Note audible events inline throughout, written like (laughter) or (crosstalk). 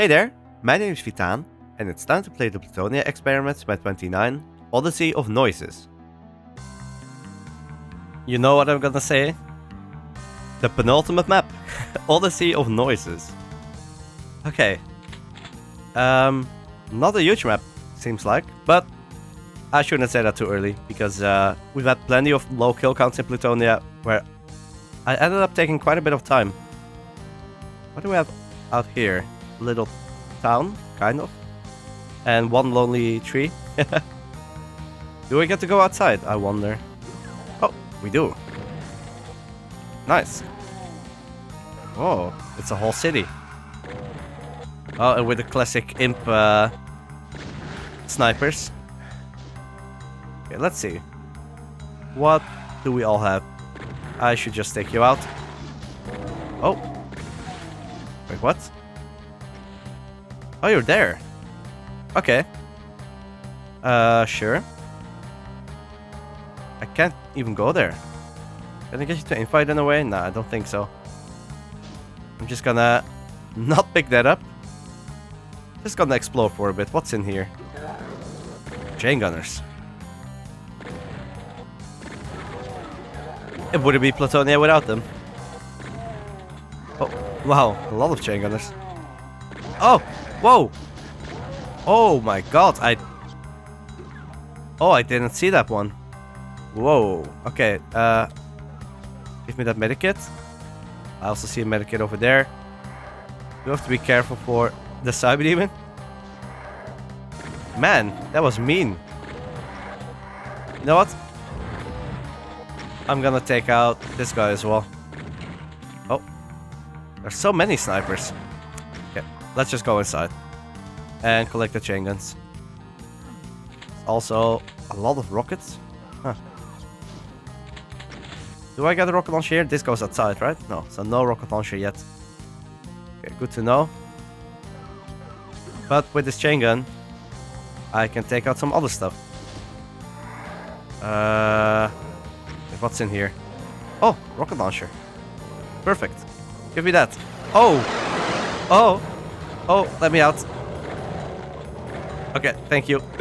Hey there, my name is Vytaan, and it's time to play the Plutonia Experiments map 29, Odyssey of Noises. You know what I'm gonna say? The penultimate map, (laughs) Odyssey of Noises. Okay. Um, not a huge map, seems like, but I shouldn't say that too early, because uh, we've had plenty of low kill counts in Plutonia, where I ended up taking quite a bit of time. What do we have out here? Little town, kind of. And one lonely tree. (laughs) do we get to go outside, I wonder? Oh, we do. Nice. Oh, it's a whole city. Oh, and with the classic imp uh, snipers. Okay, let's see. What do we all have? I should just take you out. Oh. Wait, what? Oh, you're there. Okay. Uh, sure. I can't even go there. Can I get you to infight in a way? Nah, I don't think so. I'm just gonna (laughs) not pick that up. Just gonna explore for a bit. What's in here? Chain gunners. It wouldn't be Plutonia without them. Oh, wow, a lot of chain gunners. Oh, whoa! Oh my god, I... Oh, I didn't see that one. Whoa, okay, uh... Give me that medikit. I also see a medikit over there. You have to be careful for the Cyber Demon. Man, that was mean. You know what? I'm gonna take out this guy as well. Oh. There's so many snipers. Let's just go inside. And collect the chain guns. Also, a lot of rockets. Huh. Do I get a rocket launcher here? This goes outside, right? No, so no rocket launcher yet. Okay, good to know. But with this chain gun, I can take out some other stuff. Uh, What's in here? Oh, rocket launcher. Perfect. Give me that. Oh! Oh! Oh, let me out. Okay, thank you. (laughs)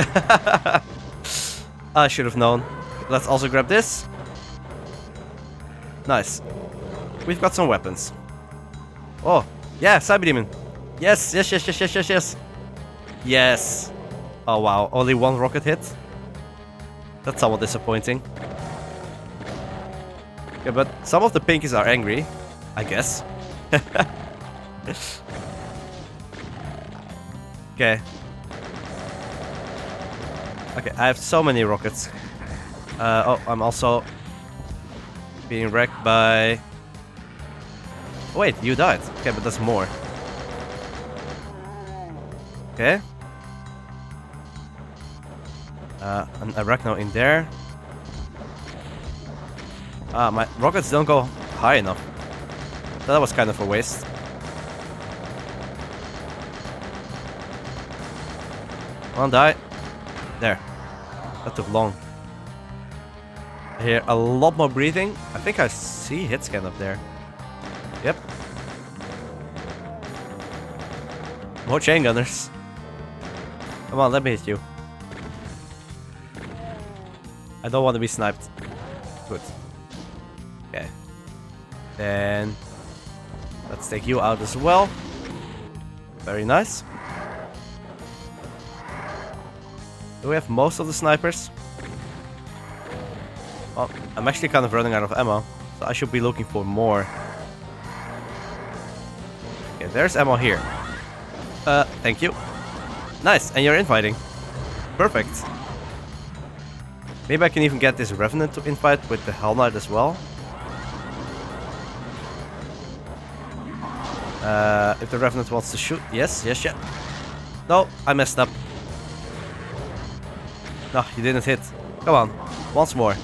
I should have known. Let's also grab this. Nice. We've got some weapons. Oh, yeah, Cyber Demon. Yes, yes, yes, yes, yes, yes, yes. Yes. Oh, wow. Only one rocket hit? That's somewhat disappointing. Yeah, but some of the pinkies are angry, I guess. (laughs) okay. Okay, I have so many rockets. Uh, oh, I'm also being wrecked by... Wait, you died. Okay, but there's more. Okay. Uh, an arachno in there. Ah, my rockets don't go high enough. That was kind of a waste. Come on, die. There. That took long. I hear a lot more breathing. I think I see hit scan up there. Yep. More chain gunners. Come on, let me hit you. I don't want to be sniped. Good. Okay. Then let's take you out as well. Very nice. Do we have most of the snipers? Well, I'm actually kind of running out of ammo, so I should be looking for more. Okay, there's ammo here. Uh, thank you. Nice, and you're infighting. Perfect. Maybe I can even get this Revenant to infight with the Hell Knight as well. Uh, if the Revenant wants to shoot. Yes, yes, yeah. No, I messed up. No, you didn't hit. Come on. Once more.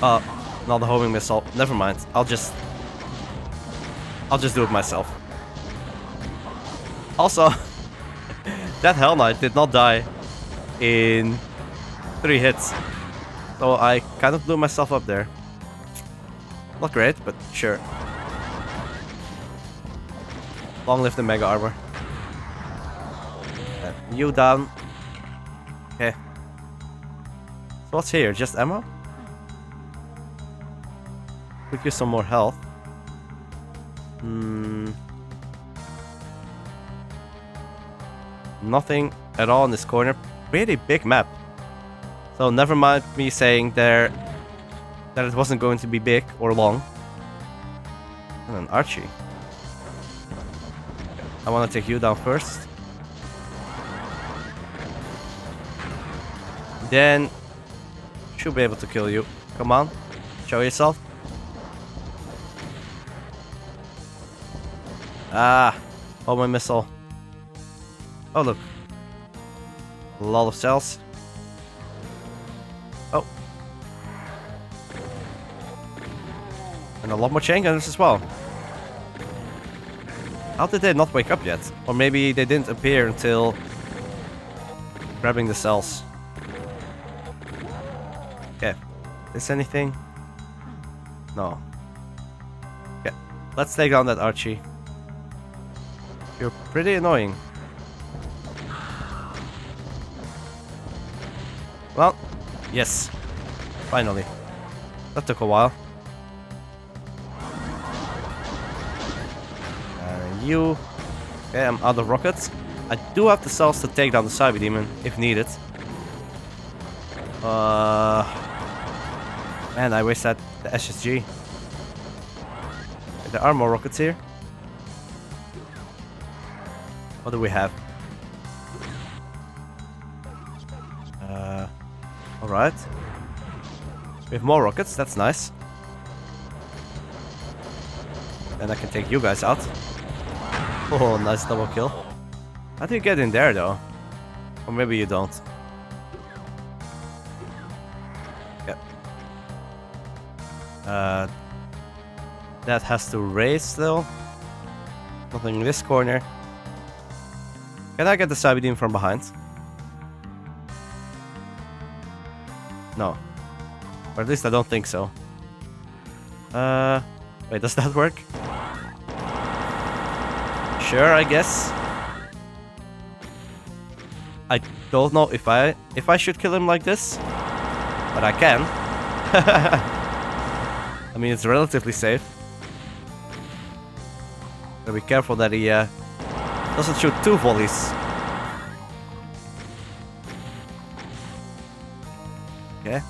Uh, not the homing missile. Never mind. I'll just... I'll just do it myself. Also, (laughs) that Hell Knight did not die in three hits. So I kind of blew myself up there. Not great, but sure. Long live the mega armor. You down. Okay. So what's here? Just ammo? Could use some more health. Hmm. Nothing at all in this corner. Pretty big map. So never mind me saying there that it wasn't going to be big or long. And an Archie. I want to take you down first. Then should be able to kill you. Come on, show yourself. Ah, oh my missile. Oh look, a lot of cells. Oh, and a lot more chain guns as well. How did they not wake up yet? Or maybe they didn't appear until grabbing the cells. Is anything? No. Okay. Let's take down that Archie. You're pretty annoying. Well, yes. Finally. That took a while. you. Okay, I'm out of rockets. I do have the cells to take down the Cyber Demon if needed. Uh, man, I wish that the SSG. There are more rockets here. What do we have? Uh, alright. We have more rockets, that's nice. Then I can take you guys out. Oh, nice double kill. How do you get in there though? Or maybe you don't. Uh, that has to raise still. Nothing in this corner. Can I get the Cyber from behind? No. Or at least I don't think so. Uh, wait, does that work? Sure, I guess. I don't know if I if I should kill him like this, but I can. (laughs) I mean, it's relatively safe. Gotta be careful that he uh, doesn't shoot two volleys. Okay.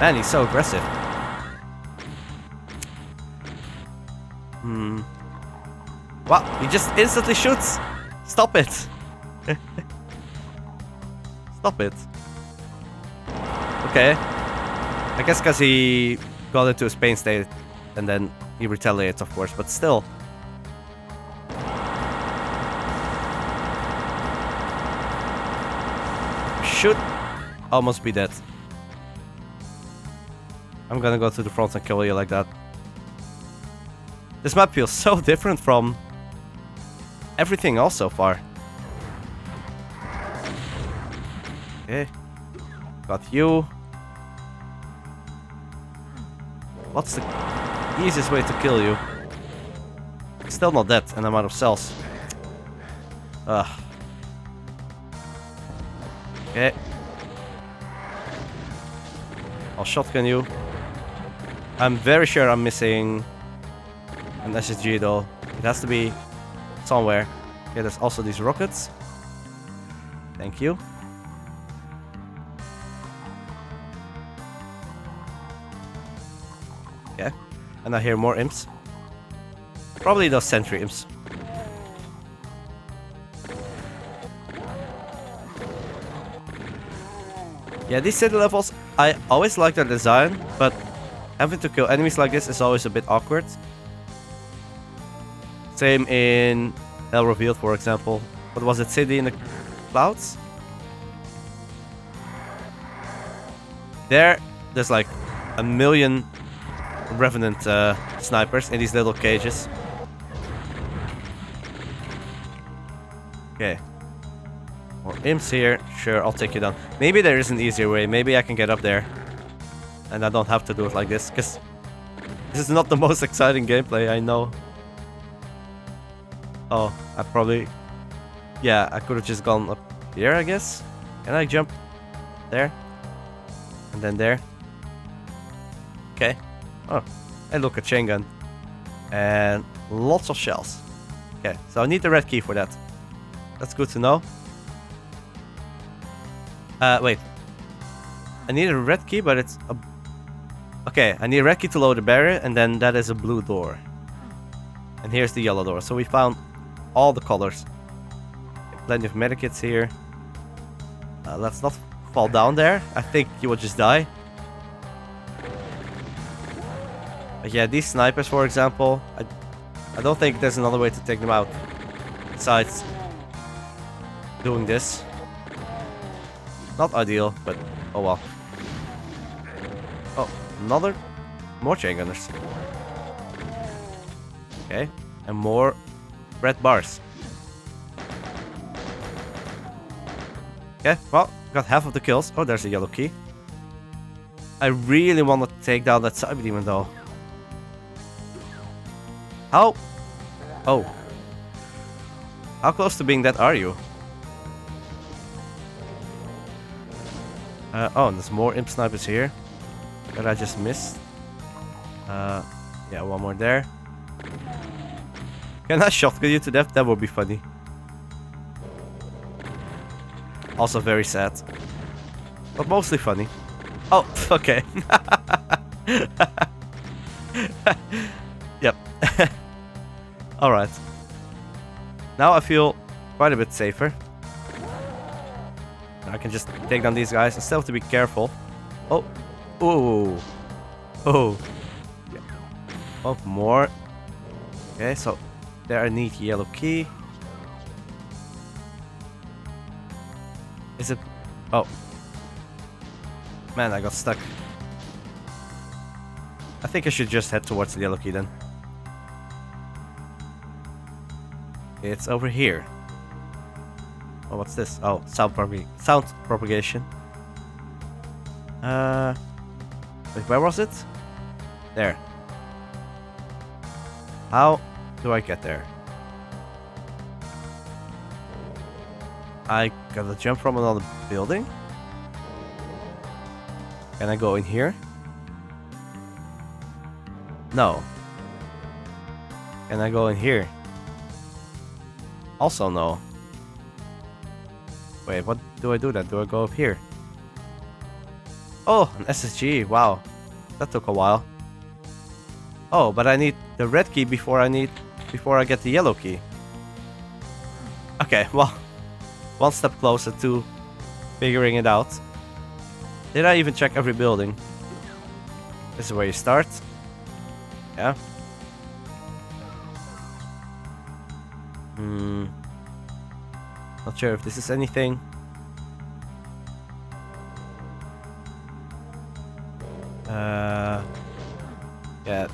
Man, he's so aggressive. Hmm. Wow, he just instantly shoots! Stop it! (laughs) Stop it. Okay. I guess because he got into a pain state and then he retaliates, of course, but still. Should almost be dead. I'm gonna go to the front and kill you like that. This map feels (laughs) so different from everything else so far. Okay. Got you. What's the easiest way to kill you? Still not dead, and I'm out of cells. Ugh. Okay. I'll shotgun you. I'm very sure I'm missing an SSG though. It has to be somewhere. Okay, there's also these rockets. Thank you. And I hear more imps. Probably those sentry imps. Yeah, these city levels, I always like their design, but having to kill enemies like this is always a bit awkward. Same in Hell Revealed, for example. What was it? City in the Clouds? There, there's like a million Revenant uh, snipers in these little cages. Okay. More imps here. Sure, I'll take you down. Maybe there is an easier way. Maybe I can get up there. And I don't have to do it like this, because this is not the (laughs) most exciting gameplay, I know. Oh, I probably... Yeah, I could have just gone up here, I guess. Can I jump there? And then there? Okay. Oh, hey look, a chain gun. And lots of shells. Okay, so I need the red key for that. That's good to know. Uh, wait. I need a red key, but it's a... Okay, I need a red key to load the barrier, and then that is a blue door. And here's the yellow door. So we found all the colors. Plenty of medikits here. Uh, let's not fall down there. I think you will just die. But yeah, these snipers, for example, I, I don't think there's another way to take them out. Besides doing this. Not ideal, but oh well. Oh, another... More chain gunners. Okay, and more red bars. Okay, well, got half of the kills. Oh, there's a yellow key. I really want to take down that cyber demon though. How? Oh. How close to being dead are you? Uh, oh, there's more imp snipers here that I just missed. Uh, yeah, one more there. Can I shotgun you to death? That would be funny. Also very sad. But mostly funny. Oh, (laughs) okay. (laughs) Alright. Now I feel quite a bit safer. I can just take down these guys. I still have to be careful. Oh. Oh. Oh. Oh, more. Okay, so there I need yellow key. Is it... Oh. Man, I got stuck. I think I should just head towards the yellow key then. It's over here. Oh, what's this? Oh, sound, sound propagation. Uh, wait, where was it? There. How do I get there? I gotta jump from another building? Can I go in here? No. Can I go in here? Also no. Wait, what do I do then? Do I go up here? Oh, an SSG. Wow. That took a while. Oh, but I need the red key before I need before I get the yellow key. Okay, (laughs) well, one step closer to figuring it out. Did I even check every building? This is where you start. Yeah. Hmm. Not sure if this is anything. Uh, yeah,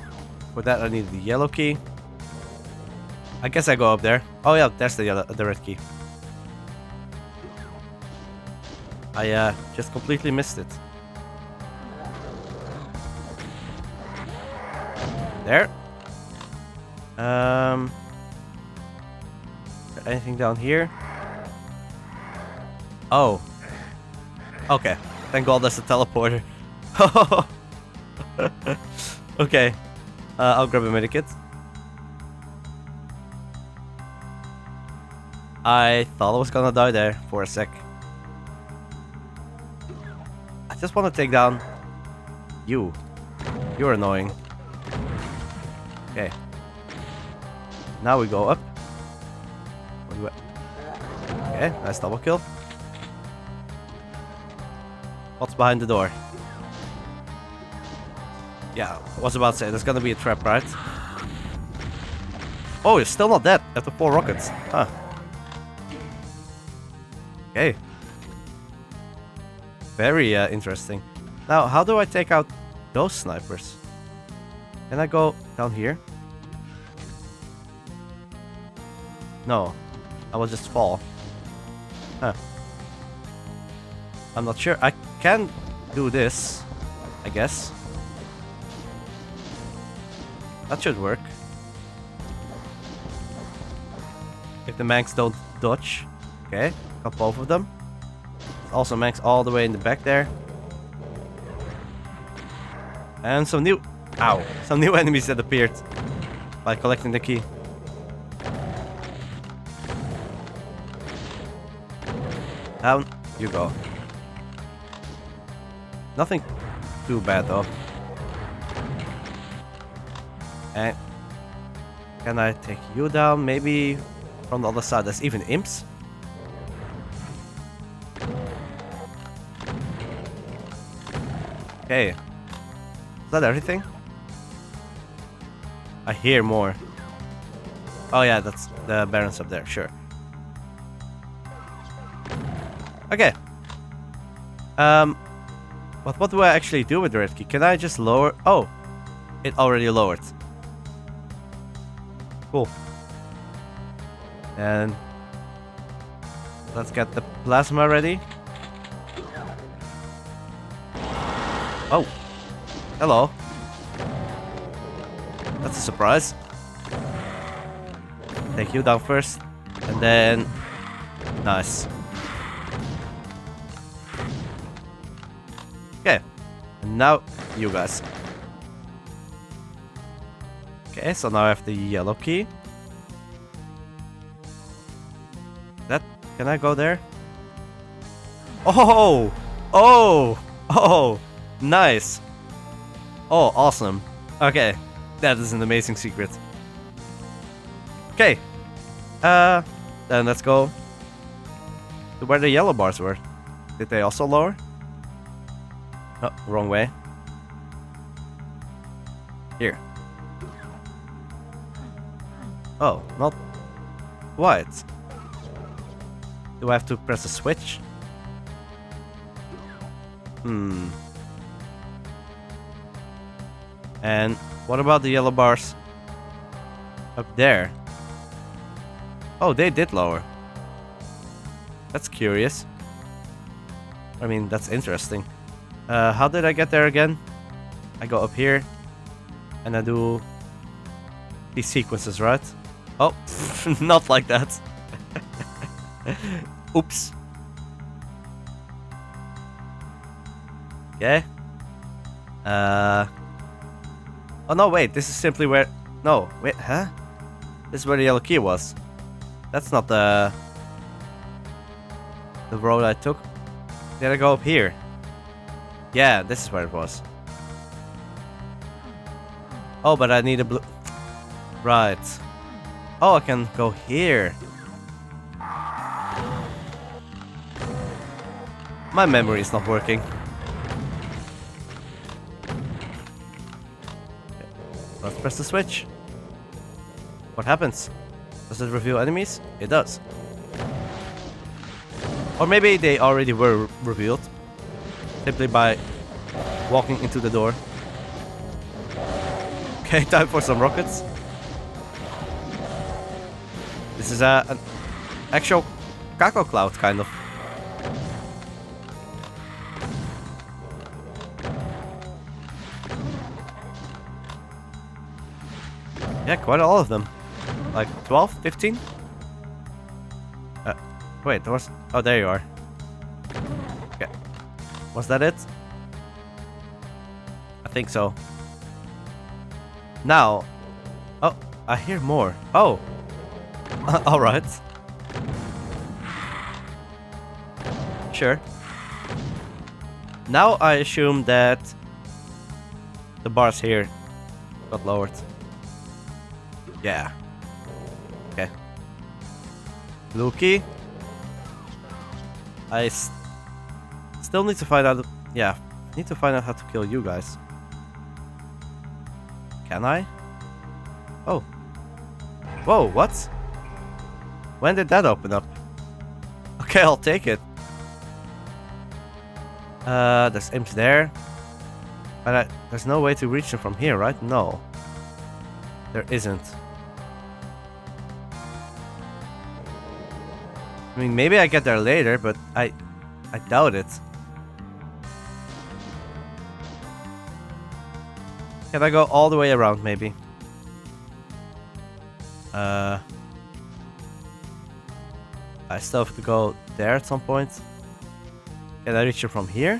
for that I need the yellow key. I guess I go up there. Oh yeah, there's the yellow, the red key. I uh, just completely missed it. There. Um, anything down here? Oh. Okay. Thank God that's a teleporter. (laughs) okay. Uh, I'll grab a medikit. I thought I was gonna die there for a sec. I just want to take down you. You're annoying. Okay. Now we go up. Okay, nice double kill. What's behind the door? Yeah, I was about to say, there's gonna be a trap, right? Oh, you're still not dead after four rockets. Huh. Okay. Very uh, interesting. Now, how do I take out those snipers? Can I go down here? No. I will just fall. Huh. I'm not sure. I can do this, I guess. That should work. If the Mancs don't dodge. Okay, got both of them. Also Mancs all the way in the back there. And some new... Ow. Some new (laughs) enemies that appeared by collecting the key. Down you go. Nothing too bad though. And can I take you down? Maybe from the other side. There's even imps. Okay. Is that everything? I hear more. Oh yeah, that's the Barons up there, sure. Okay. Um, but what do I actually do with the red key? Can I just lower? Oh, it already lowered. Cool. And let's get the plasma ready. Oh, hello. That's a surprise. Take you down first, and then nice. Now you guys. Okay, so now I have the yellow key. That can I go there? Oh, oh, oh, nice. Oh, awesome. Okay, that is an amazing secret. Okay, uh, then let's go to where the yellow bars were. Did they also lower? Oh, wrong way. Here. Oh, not What? Do I have to press a switch? Hmm. And what about the yellow bars up there? Oh, they did lower. That's curious. I mean, that's interesting. Uh, how did I get there again? I go up here and I do these sequences, right? Oh, (laughs) not like that. (laughs) Oops. Okay. Uh. Oh no, wait. This is simply where. No, wait, huh? This is where the yellow key was. That's not the the road I took. Did I go up here? Yeah, this is where it was. Oh, but I need a blue... Right. Oh, I can go here. My memory is not working. Let's press the switch. What happens? Does it reveal enemies? It does. Or maybe they already were revealed simply by walking into the door. Okay, (laughs) time for some rockets. This is a, an actual Caco cloud, kind of. Yeah, quite a lot of them. Like 12, 15? Uh, wait, there was... Oh, there you are. Was that it? I think so. Now. Oh, I hear more. Oh. (laughs) Alright. Sure. Now I assume that the bars here got lowered. Yeah. Okay. Luki. I Still need to find out... Yeah, need to find out how to kill you guys. Can I? Oh. Whoa, what? When did that open up? (laughs) Okay, I'll take it. Uh, there's imps there. But I, there's no way to reach them from here, right? No. There isn't. I mean, maybe I get there later, but I... I doubt it. Can I go all the way around, maybe? Uh... I still have to go there at some point. Can I reach it from here?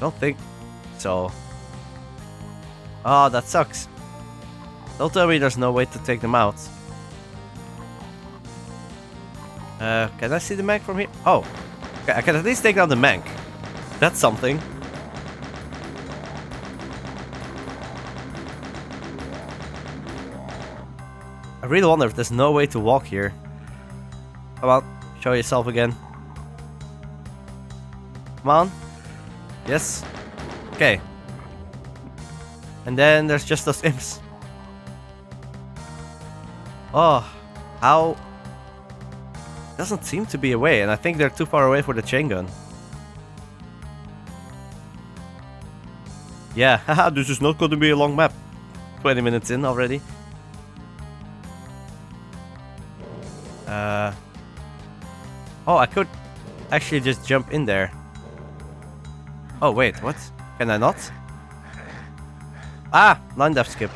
Don't think so. Oh, that sucks. Don't tell me there's no way to take them out. Uh, can I see the Manc from here? Oh, okay, I can at least take down the Manc. That's something. I really wonder if there's no way to walk here. Come on, show yourself again. Come on. Yes. Okay. And then there's just those imps. Oh, how... Doesn't seem to be a way, and I think they're too far away for the chain gun. Yeah, (laughs) haha, this is not going to be a long map. 20 minutes in already. Oh, I could actually just jump in there. Oh, wait, what? Can I not? Ah, linedef skip.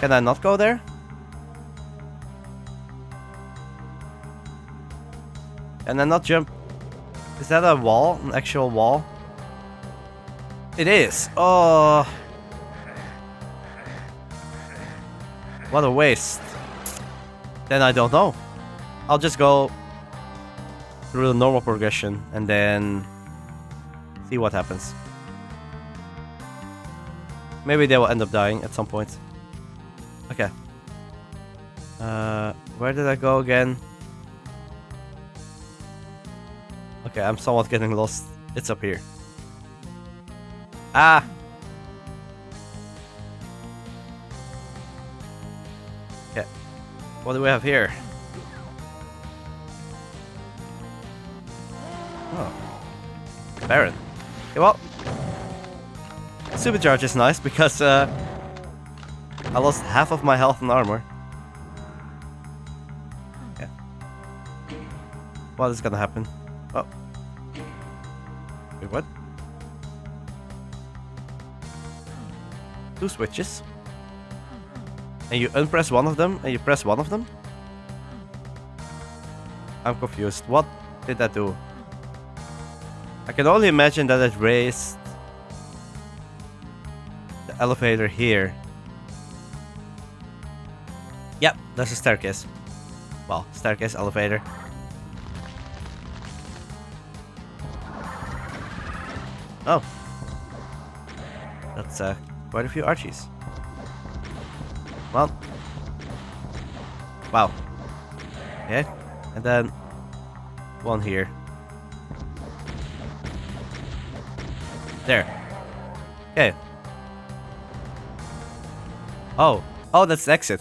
Can I not go there? Can I not jump? Is that a wall? An actual wall? It is. Oh. What a waste. Then I don't know. I'll just go through the normal progression and then see what happens. Maybe they will end up dying at some point. Okay. Uh, where did I go again? Okay, I'm somewhat getting lost. It's up here. Ah! Okay. What do we have here? Oh. Baron. Okay, well, Supercharge is nice because uh, I lost half of my health and armor. Yeah. What is gonna happen? Oh. Wait, what? Two switches. And you unpress one of them and you press one of them? I'm confused. What did that do? I can only imagine that it raised the elevator here. Yep, that's a staircase. Well, staircase, elevator. Oh. That's uh, quite a few Archies. Well. Wow. Okay. And then one here. There. Okay. Oh. Oh, that's exit.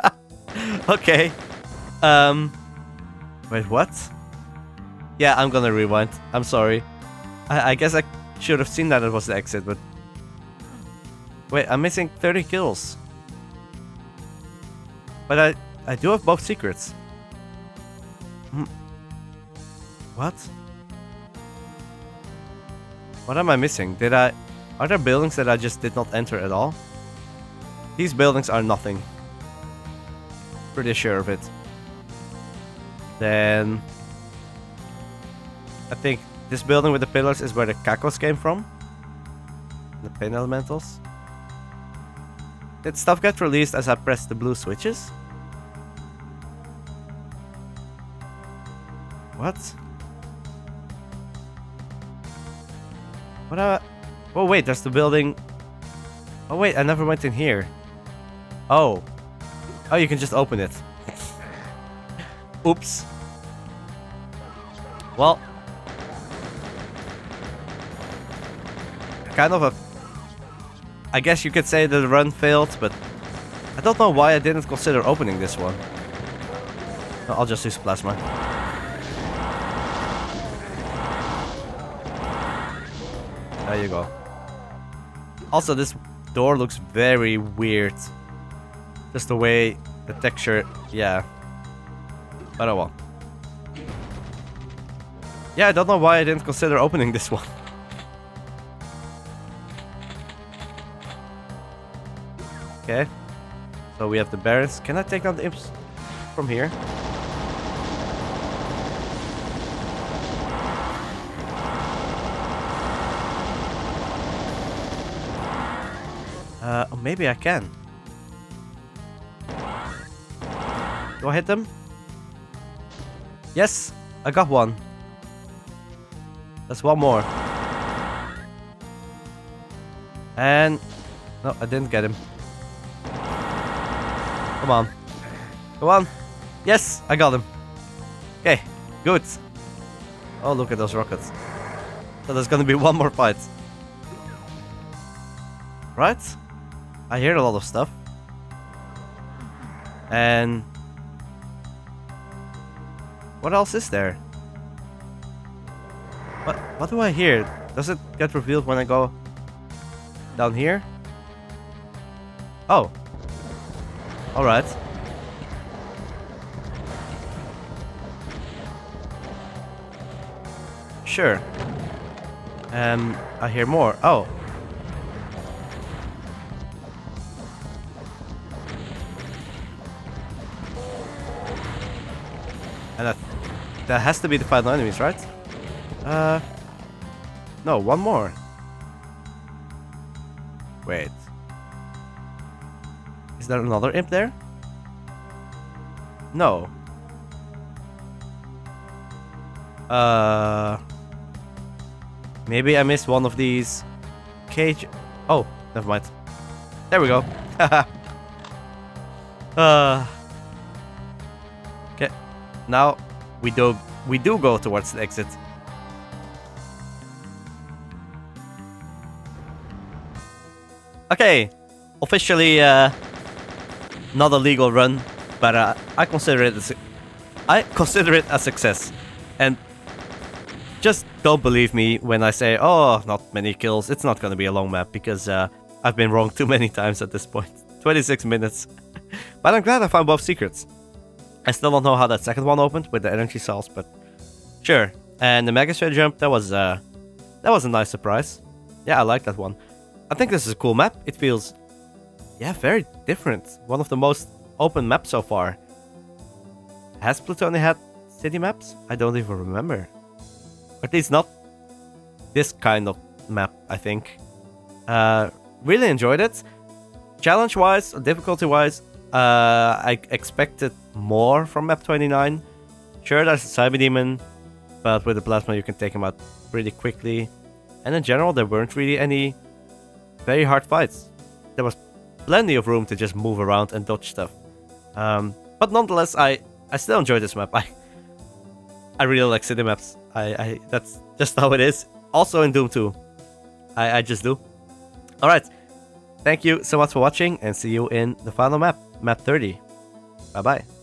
(laughs) okay. Um. Wait, what? Yeah, I'm gonna rewind. I'm sorry. I, I guess I should have seen that it was the exit, but... Wait, I'm missing 30 kills. But I, I do have both secrets. Hmm. What? What am I missing? Did I... Are there buildings that I just did not enter at all? These buildings are nothing. Pretty sure of it. Then... I think this building with the pillars is where the Cacos came from. The pain elementals. Did stuff get released as I pressed the blue switches? What? What are... Oh wait, there's the building... Oh wait, I never went in here. Oh. Oh, you can just open it. (laughs) Oops. Well. Kind of a... I guess you could say the run failed, but... I don't know why I didn't consider opening this one. I'll just use plasma. There you go. Also, this door looks very weird. Just the way the texture, yeah. But oh well. Yeah, I don't know why I didn't consider opening this one. (laughs) Okay. So we have the barons. Can I take down the imps? from here. Uh, maybe I can. Do I hit them? Yes, I got one. That's one more. And... No, I didn't get him. Come on. Come on. Yes, I got him. Okay, good. Oh, look at those rockets. So there's gonna be (laughs) one more fight. Right? I hear a lot of stuff. And... What else is there? What, what do I hear? Does it get revealed when I go down here? Oh. Alright. Sure. Um, I hear more. Oh. That has to be the final enemies, right? Uh, no, one more. Wait. Is there another imp there? No. Uh, maybe I missed one of these cage. Oh, never mind. There we go. (laughs) uh. Okay. Now we do we do go towards the exit. Okay, officially uh, not a legal run, but uh, I consider it a I consider it a success. And just don't believe me when I say, oh, not many kills. It's not going to be a long map because uh, I've been wrong too many (laughs) times at this point. 26 minutes. (laughs) but I'm glad I found both secrets. I still don't know how that second one opened with the energy cells, but sure. And the Mega Sphere jump, that was uh, that was a nice surprise. Yeah, I like that one. I think this is a cool map. It feels, yeah, very different. One of the most open maps so far. Has Plutonia had city maps? I don't even remember. At least not this kind of map, I think. Uh, really enjoyed it. Challenge-wise, difficulty-wise, uh, I expected more from map 29. Sure, there's a Cyber Demon, but with the Plasma you can take him out pretty quickly. And in general, there weren't really any very hard fights. There was plenty of room to just move around and dodge stuff. Um, but nonetheless, I, I still enjoy this map. (laughs) I I really like city maps. I, I that's just how it is. Also in Doom 2. I, I just do. Alright. Thank you so much for watching and see you in the final map, map 30. Bye bye.